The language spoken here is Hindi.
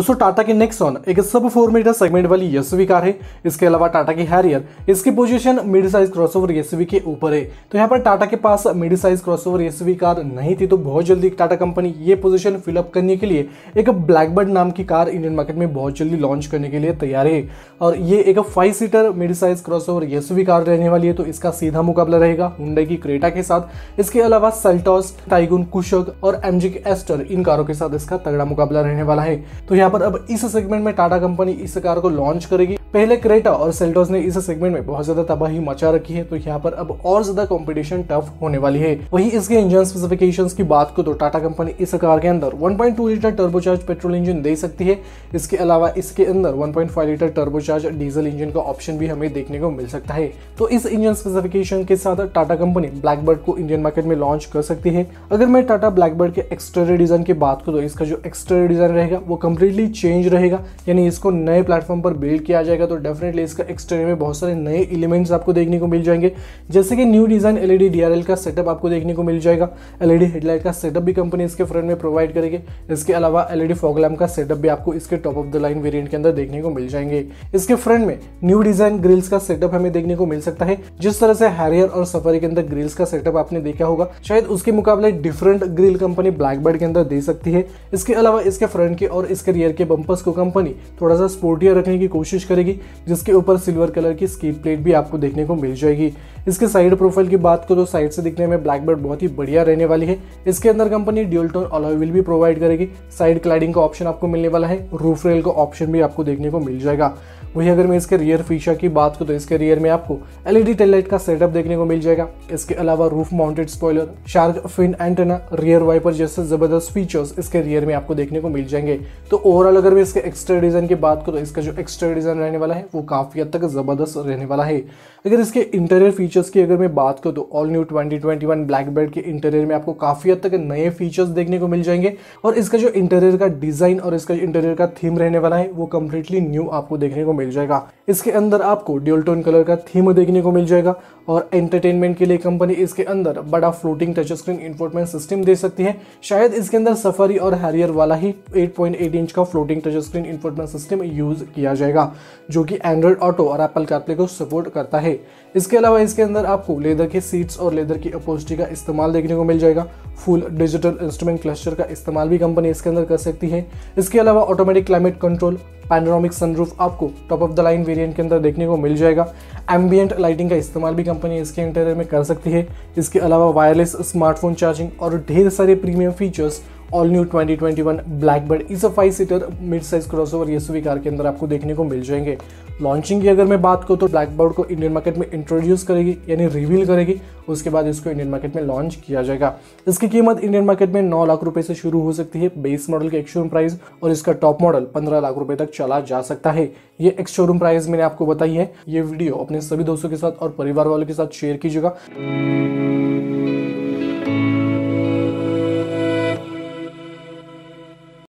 दोस्तों, टाटा की नेक्सॉन एक सब फोर मीटर सेगमेंट वाली एसयूवी कार है। इसके अलावा टाटा की हैरियर इसकी position mid size crossover SUV के ऊपर है। तो यहाँ पर टाटा के पास mid size crossover SUV car नहीं थी तो बहुत जल्दी टाटा कंपनी ये पोजीशन फिलअप करने के लिए एक ब्लैकबर्ड नाम की कार इंडियन मार्केट में बहुत जल्दी लॉन्च करने के लिए तैयार है। और ये एक five seater mid size crossover SUV car रहने वाली है तो इसका सीधा मुकाबला रहेगा हुंडई की क्रेटा के साथ। इसके अलावा सेल्टॉस टाइगुन कुशक और एमजी एस्टर इन कारों के साथ इसका तगड़ा मुकाबला रहने वाला है। तो यहाँ पर अब इस सेगमेंट में टाटा कंपनी इस कार को लॉन्च करेगी। पहले क्रेटा और सेल्टोस ने इस सेगमेंट में बहुत ज़्यादा तबाही मचा रखी है तो यहाँ पर अब और ज़्यादा कंपटीशन टफ होने वाली है। वही इसके इंजन स्पेसिफिकेशन की बात को तो टाटा कंपनी इस कार के अंदर 1.2 लीटर टर्बोचार्ज पेट्रोल इंजन दे सकती है। इसके अलावा इसके अंदर 1.5 लीटर टर्बोचार्ज डीजल इंजन का ऑप्शन भी हमें देखने को मिल सकता है। तो इस इंजन स्पेसिफिकेशन के साथ टाटा कंपनी ब्लैकबर्ड को इंडियन मार्केट में लॉन्च कर सकती है। अगर मैं टाटा ब्लैकबर्ड के एक्सटेरियर डिज़ाइन की बात करूँ तो इसका जो एक्सटेरियर डिज़ाइन रहेगा, वो कम्प्लीटली चेंज रहेगा, यानी इसको नए प्लेटफॉर्म पर बिल्ड किया जाएगा। तो डेफिनेटली इसका एक्सटीरियर में बहुत सारे नए एलिमेंट्स आपको देखने को मिल जाएँगे। जैसे कि न्यू डिज़ाइन एलईडी डीआरएल का सेटअप आपको देखने को मिल जाएगा। एलईडी हेडलाइट का सेटअप भी कंपनी इसके फ्रंट में प्रोवाइड करेगी। इसके अलावा एलईडी फॉगलैम का सेटअप भी आपको इसके top of the line variant के अंदर देखने को मिल जाएँगे। इसके फ्रंट में न्यू डिज़ाइन ग्रिल्स का सेटअप हमें देखने को मिल सकता है। जिस तरह से हैरियर और सफारी के अंदर ग्रिल्स का सेटअप आपने देखा होगा, शायद उसके मुकाबले डिफरेंट ग्रिल कंपनी ब्लैकबर्ड के अंदर दे सकती है। इसके अलावा इसके फ्रंट के और इसके रियर के बम्पर्स को कंपनी थोड़ा सा स्पोर्टियर रखने की कोशिश करेगी। जिसके ऊपर सिल्वर कलर की स्कीट प्लेट भी आपको देखने को मिल जाएगी। इसके साइड प्रोफ़ाइल की बात करो, साइड से दिखने में ब्लैक बर्ड बहुत ही बढ़िया रहने वाली है। इसके अंदर कंपनी ड्यूल टोन अलॉय भी प्रोवाइड करेगी। साइड क्लाइडिंग का ऑप्शन आपको मिलने वाला है। रूफ रेल का ऑप्शन भी आपको देखने को मिल जाएगा। वही अगर मैं इसके रियर फीचर की बात करूँ तो इसके रियर में आपको एलईडी टेल लाइट का सेटअप देखने को मिल जाएगा। इसके अलावा roof mounted spoiler shark fin antenna rear wiper जैसे ज़बरदस्त फीचर्स इसके रियर में आपको देखने को मिल जाएँगे। तो ओवरऑल अगर मैं इसके एक्स्ट्रा डिज़ाइन की बात करूँ तो इसका जो एक्स्ट्रा डिज़ाइन रहने वाला है, वो काफ़ी हद तक ज़बरदस्त रहने वाला है। अगर इसके इंटीरियर फीचर्स की अगर मैं बात करूँ तो ऑल न्यू 2021 ब्लैकबर्ड के इंटीरियर में आपको काफ़ी हद तक नए फीचर्स देखने को मिल जाएँगे। और इसका जो इंटीरियर का डिज़ाइन और इसका इंटीरियर का थीम रहने वाला है, वो कम्प्लीटली न्यू आपको देखने को मिल जाएगा इसके अंदर आपको ड्यूल टोन कलर का थीम देखने को मिल जाएगा और एंटरटेनमेंट के लिए कंपनी इसके अंदर बड़ा floating touch screen infotainment system दे सकती है। शायद इसके अंदर सफारी और हैरियर वाला ही 8.8 इंच का floating touch screen infotainment system use किया जाएगा, जो कि एंड्रॉइड ऑटो और एप्पल कारप्ले को सपोर्ट करता है। इसके अलावा इसके अंदर आपको लेदर के सीट्स और लेदर की अपोस्टी का इस्तेमाल देखने को मिल जाएगा। फुल डिजिटल इंस्ट्रूमेंट क्लस्टर का इस्तेमाल भी कंपनी इसके अंदर कर सकती है। इसके अलावा automatic climate control panoramic sunroof आपको top of the line variant के अंदर देखने को मिल जाएगा। एम्बियंट लाइटिंग का इस्तेमाल भी कंपनी इसके इंटीरियर में कर सकती है। इसके अलावा वायरलेस स्मार्टफ़ोन चार्जिंग और ढेर सारे premium features all new 2021 Blackbird इस five seater mid size crossover SUV car के अंदर आपको देखने को मिल जाएँगे। लॉन्चिंग की अगर मैं बात करूँ तो ब्लैकबर्ड को इंडियन मार्केट में इंट्रोड्यूस करेगी, यानी रिवील करेगी, उसके बाद इसको इंडियन मार्केट में लॉन्च किया जाएगा। इसकी कीमत इंडियन मार्केट में नौ लाख रुपए से शुरू हो सकती है बेस मॉडल के एक शोरूम प्राइस और इसका टॉप मॉडल पंद्रह लाख रुपए तक चला जा सकता है। ये एक शोरूम प्राइस मैंने आपको बताई है, ये वीडियो अपने सभी दोस्तों के साथ और परिवार वालों के साथ शेयर कीजिएगा।